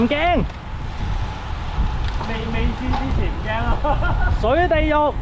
唔驚，未未知之前唔驚啊！水地獄。